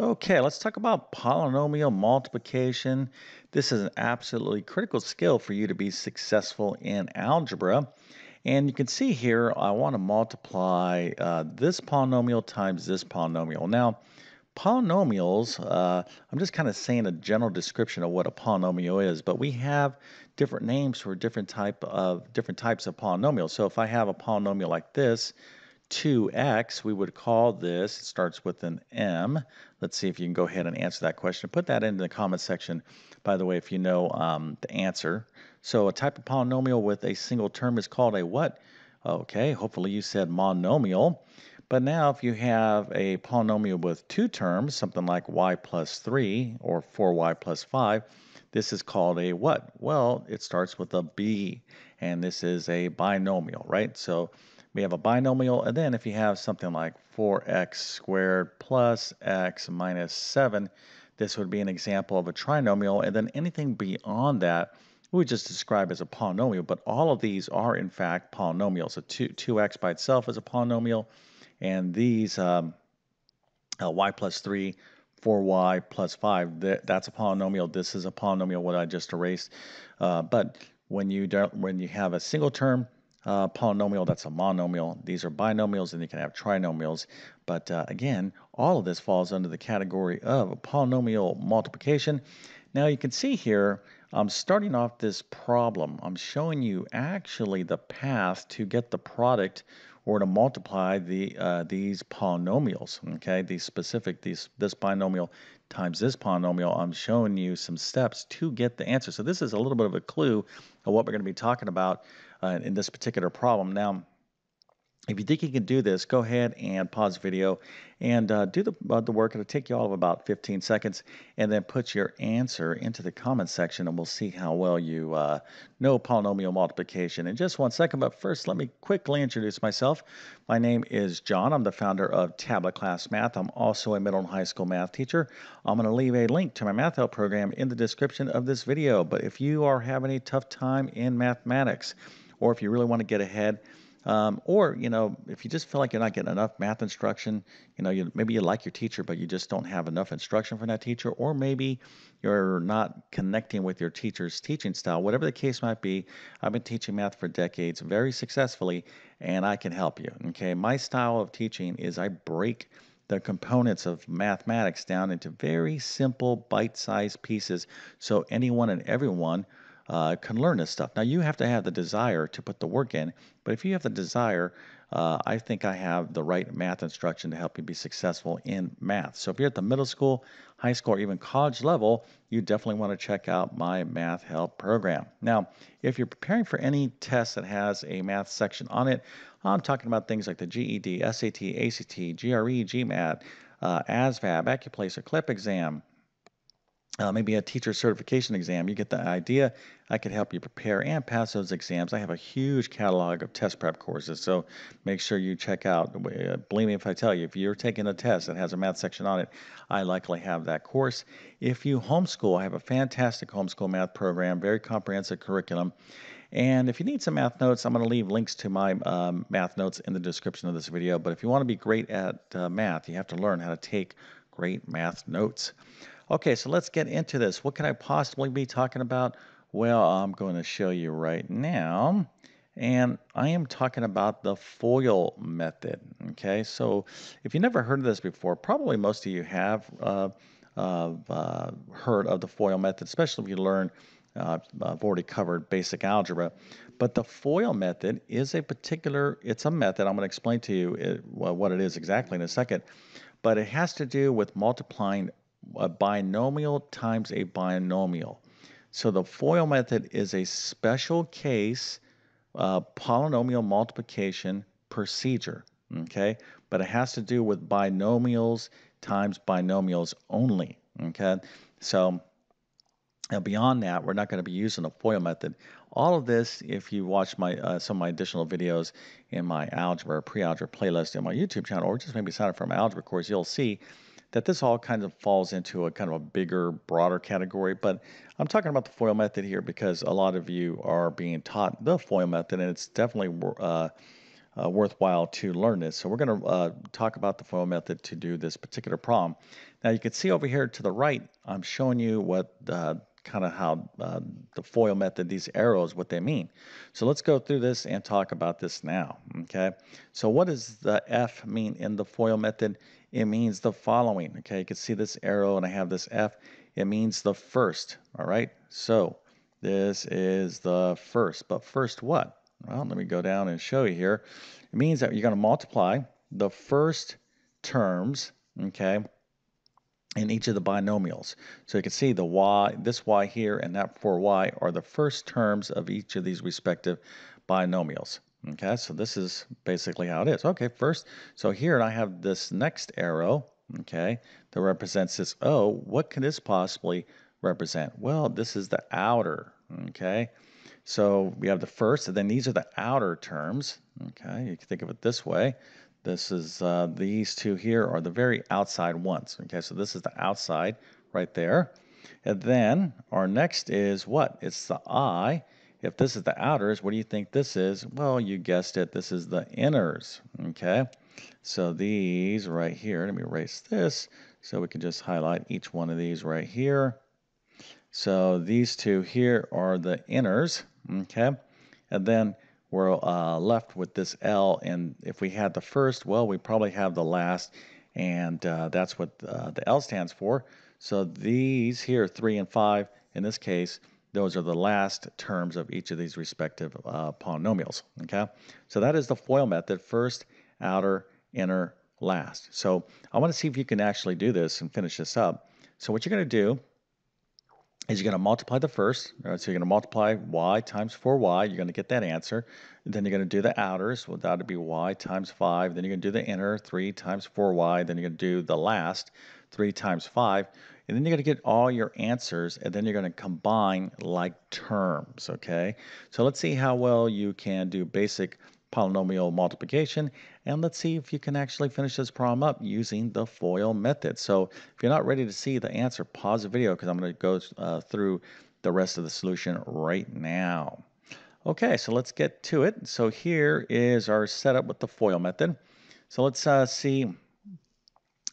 Okay, let's talk about polynomial multiplication. This is an absolutely critical skill for you to be successful in algebra. And you can see here, I want to multiply uh, this polynomial times this polynomial. Now, polynomials, uh, I'm just kind of saying a general description of what a polynomial is, but we have different names for different type of different types of polynomials. So if I have a polynomial like this, 2x, we would call this, it starts with an m. Let's see if you can go ahead and answer that question. Put that in the comment section, by the way, if you know um, the answer. So a type of polynomial with a single term is called a what? Okay, hopefully you said monomial. But now if you have a polynomial with two terms, something like y plus 3 or 4y plus 5, this is called a what? Well, it starts with a b, and this is a binomial, right? So we have a binomial, and then if you have something like 4x squared plus x minus 7, this would be an example of a trinomial, and then anything beyond that we would just describe as a polynomial, but all of these are in fact polynomials. So 2, 2x by itself is a polynomial, and these um, uh, y plus 3, 4y plus 5, that, that's a polynomial. This is a polynomial, what I just erased. Uh, but when you, when you have a single term, uh, polynomial, that's a monomial. These are binomials, and you can have trinomials. But uh, again, all of this falls under the category of a polynomial multiplication. Now you can see here, I'm starting off this problem. I'm showing you actually the path to get the product or to multiply the uh, these polynomials. Okay, these specific these this binomial times this polynomial. I'm showing you some steps to get the answer. So this is a little bit of a clue of what we're going to be talking about uh, in this particular problem. Now, if you think you can do this, go ahead and pause the video and uh, do the, uh, the work. It'll take you all of about 15 seconds and then put your answer into the comment section and we'll see how well you uh, know polynomial multiplication in just one second. But first, let me quickly introduce myself. My name is John. I'm the founder of TabletClass Math. I'm also a middle and high school math teacher. I'm going to leave a link to my math help program in the description of this video. But if you are having a tough time in mathematics, or if you really want to get ahead, um, or you know, if you just feel like you're not getting enough math instruction, you know, you, maybe you like your teacher, but you just don't have enough instruction from that teacher, or maybe you're not connecting with your teacher's teaching style. Whatever the case might be, I've been teaching math for decades, very successfully, and I can help you. Okay, my style of teaching is I break the components of mathematics down into very simple bite-sized pieces so anyone and everyone uh, can learn this stuff. Now, you have to have the desire to put the work in, but if you have the desire, uh, I think I have the right math instruction to help you be successful in math. So, if you're at the middle school, high school, or even college level, you definitely want to check out my math help program. Now, if you're preparing for any test that has a math section on it, I'm talking about things like the GED, SAT, ACT, GRE, GMAT, uh, ASVAB, Accuplacer, CLEP exam, uh, maybe a teacher certification exam. You get the idea. I could help you prepare and pass those exams. I have a huge catalog of test prep courses, so make sure you check out. Uh, believe me if I tell you, if you're taking a test that has a math section on it, I likely have that course. If you homeschool, I have a fantastic homeschool math program, very comprehensive curriculum. And if you need some math notes, I'm going to leave links to my um, math notes in the description of this video. But if you want to be great at uh, math, you have to learn how to take great math notes. Okay, so let's get into this. What can I possibly be talking about? Well, I'm going to show you right now. And I am talking about the FOIL method. Okay, so if you never heard of this before, probably most of you have uh, uh, uh, heard of the FOIL method, especially if you learn. Uh, I've already covered basic algebra, but the FOIL method is a particular. It's a method. I'm going to explain to you it, what it is exactly in a second, but it has to do with multiplying a binomial times a binomial. So the FOIL method is a special case uh, polynomial multiplication procedure, okay? But it has to do with binomials times binomials only, okay? So beyond that, we're not going to be using the FOIL method. All of this, if you watch my uh, some of my additional videos in my algebra, pre-algebra playlist in my YouTube channel, or just maybe sign up for my algebra course, you'll see that this all kind of falls into a kind of a bigger, broader category. But I'm talking about the FOIL method here because a lot of you are being taught the FOIL method, and it's definitely uh, uh, worthwhile to learn this. So we're going to uh, talk about the FOIL method to do this particular problem. Now you can see over here to the right, I'm showing you what uh, kind of how uh, the FOIL method, these arrows, what they mean. So let's go through this and talk about this now, okay? So what does the F mean in the FOIL method? It means the following, okay? You can see this arrow and I have this F. It means the first, all right? So this is the first, but first what? Well, let me go down and show you here. It means that you're going to multiply the first terms, okay, in each of the binomials. So you can see the y, this y here and that 4y are the first terms of each of these respective binomials. Okay, so this is basically how it is. Okay, first, so here I have this next arrow, okay, that represents this O. What can this possibly represent? Well, this is the outer, okay. So we have the first, and then these are the outer terms, okay. You can think of it this way. This is, uh, these two here are the very outside ones. Okay, so this is the outside right there. And then our next is what? It's the I. If this is the outers, what do you think this is? Well, you guessed it. This is the inners. Okay, so these right here, let me erase this so we can just highlight each one of these right here. So these two here are the inners. Okay, and then we're uh, left with this L. And if we had the first, well, we probably have the last. And uh, that's what uh, the L stands for. So these here, 3 and 5, in this case, those are the last terms of each of these respective uh, polynomials. Okay, so that is the FOIL method, first, outer, inner, last. So I want to see if you can actually do this and finish this up. So what you're going to do is you're going to multiply the first. Right, so you're going to multiply y times 4y. You're going to get that answer. Then you're going to do the outers. Well, that would be y times 5. Then you're to do the inner, 3 times 4y. Then you're to do the last, 3 times 5. And then you're going to get all your answers, and then you're going to combine like terms, okay? So let's see how well you can do basic polynomial multiplication. And let's see if you can actually finish this problem up using the FOIL method. So if you're not ready to see the answer, pause the video because I'm going to go uh, through the rest of the solution right now. Okay, so let's get to it. So here is our setup with the FOIL method. So let's uh, see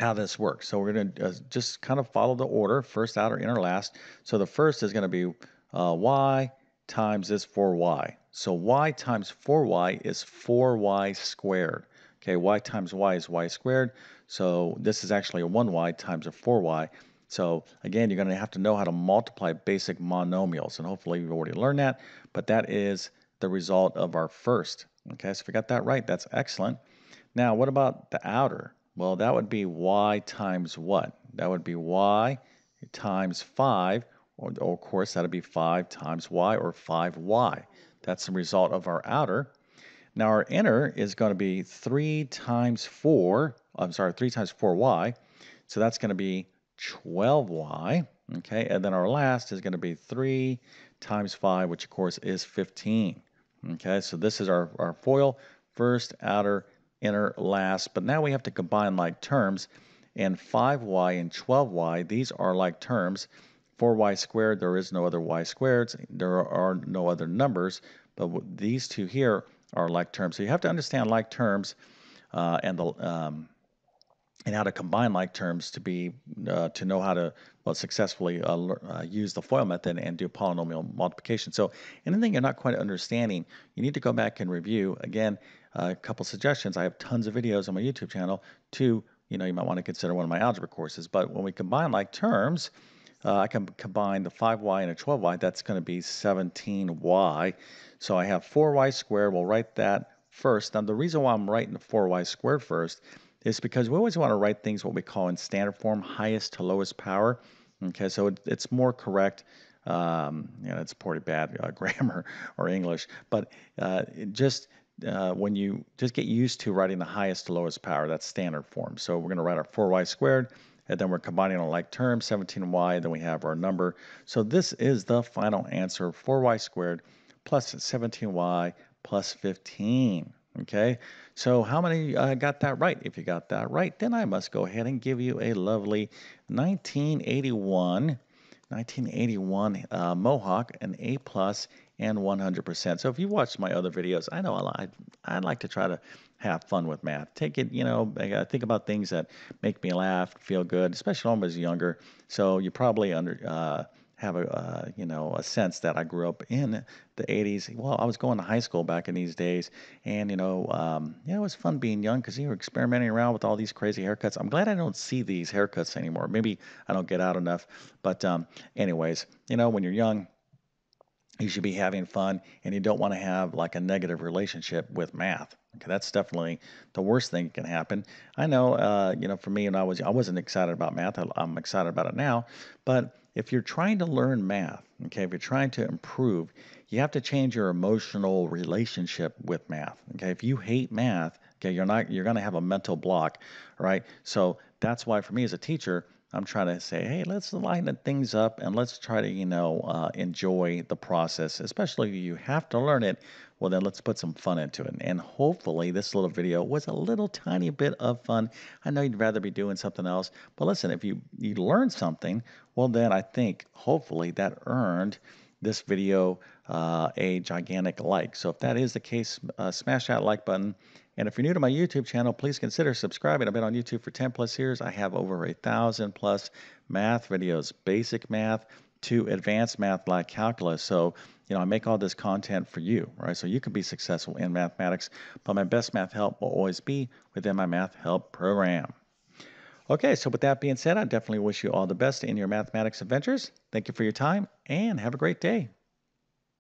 how this works. So we're going to uh, just kind of follow the order, first, outer, inner, last. So the first is going to be uh, y times this 4y. So y times 4y is 4y squared. Okay, y times y is y squared. So this is actually a 1y times a 4y. So again, you're going to have to know how to multiply basic monomials. And hopefully you've already learned that. But that is the result of our first. Okay, so if you got that right, that's excellent. Now, what about the outer? Well, that would be y times what? That would be y times 5. Or, of course, that would be 5 times y or 5y. That's the result of our outer. Now our inner is going to be 3 times 4, I'm sorry, 3 times 4y. So that's going to be 12y. Okay, and then our last is going to be 3 times 5, which of course is 15. Okay, so this is our, our FOIL, first, outer, inner, last. But now we have to combine like terms. And 5y and 12y, these are like terms. 4y squared, there is no other y squareds. There are no other numbers, but these two here are like terms. So you have to understand like terms uh, and the um, and how to combine like terms to be uh, to know how to well successfully uh, uh, use the FOIL method and do polynomial multiplication. So anything you're not quite understanding, you need to go back and review. Again, a couple suggestions. I have tons of videos on my YouTube channel. Two, you know, you might want to consider one of my algebra courses. But when we combine like terms, uh, I can combine the 5y and a 12y. That's going to be 17y. So I have 4y squared. We'll write that first. Now, the reason why I'm writing the 4y squared first is because we always want to write things what we call in standard form, highest to lowest power. Okay, so it, it's more correct. Um, you know, it's pretty bad uh, grammar or English, but uh, just uh, when you just get used to writing the highest to lowest power, that's standard form. So we're going to write our 4y squared and then we're combining on like terms, 17y, then we have our number. So this is the final answer, 4y squared plus 17y plus 15. Okay, so how many uh, got that right? If you got that right, then I must go ahead and give you a lovely 1981, 1981 uh, Mohawk, an A plus and 100%. So if you watched my other videos, I know I, I like to try to have fun with math. Take it, you know, think about things that make me laugh, feel good, especially when I was younger. So you probably under uh, have a uh, you know a sense that I grew up in the 80s. Well, I was going to high school back in these days, and you know, um, yeah, it was fun being young because you were experimenting around with all these crazy haircuts. I'm glad I don't see these haircuts anymore. Maybe I don't get out enough, but um, anyways, you know, when you're young, you should be having fun and you don't want to have like a negative relationship with math okay that's definitely the worst thing that can happen i know uh, you know for me and i was i wasn't excited about math i'm excited about it now but if you're trying to learn math okay if you're trying to improve you have to change your emotional relationship with math okay? If you hate math okay you're not you're going to have a mental block right? So that's why for me as a teacher I'm trying to say, hey, let's lighten things up and let's try to, you know, uh, enjoy the process. Especially if you have to learn it, well, then let's put some fun into it. And hopefully, this little video was a little tiny bit of fun. I know you'd rather be doing something else, but listen, if you you learned something, well, then I think hopefully that earned this video uh, a gigantic like. So if that is the case, uh, smash that like button and if you're new to my YouTube channel, please consider subscribing. I've been on YouTube for 10 plus years. I have over a thousand plus math videos, basic math to advanced math like calculus. So, you know, I make all this content for you, right? So you can be successful in mathematics, but my best math help will always be within my math help program. Okay, so with that being said, I definitely wish you all the best in your mathematics adventures. Thank you for your time and have a great day.